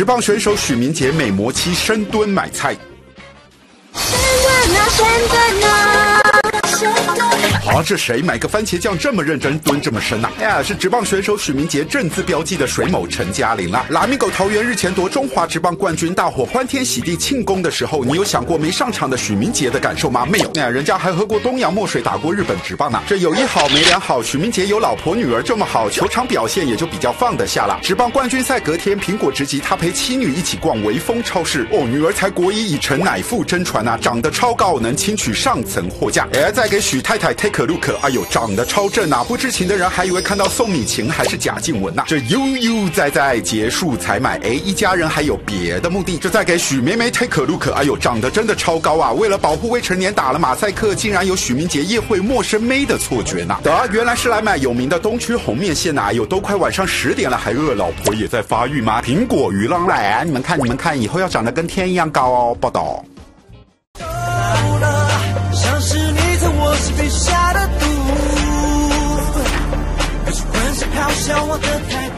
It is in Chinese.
职棒选手许明杰美魔妻深蹲买菜。啊，是谁买个番茄酱这么认真蹲这么深呐？哎呀，是职棒选手许明杰正字标记的水某陈嘉玲啦。拉米狗桃园日前夺中华职棒冠军，大伙欢天喜地庆功的时候，你有想过没上场的许明杰的感受吗？没有，哎，人家还喝过东洋墨水，打过日本职棒呢。这有一好没两好，许明杰有老婆女儿这么好，球场表现也就比较放得下了。职棒冠军赛隔天，苹果直击他陪妻女一起逛维丰超市，哦，女儿才国一已成乃父真传呐，长得超高，能轻取上层货架。哎，再给许太太 take look，哎呦，长得超正呐！不知情的人还以为看到宋米晴还是贾静雯呐。这悠悠哉哉结束才买，哎，一家人还有别的目的。这再给许梅梅 take look，哎呦，长得真的超高啊！为了保护未成年打了马赛克，竟然有许明杰夜会陌生妹的错觉呐。得，原来是来买有名的东区红面线呐！哎呦，都快晚上十点了还饿，老婆也在发育吗？苹果鱼浪来啊！你们看，你们看，以后要长得跟天一样高哦！报道。咆哮我的太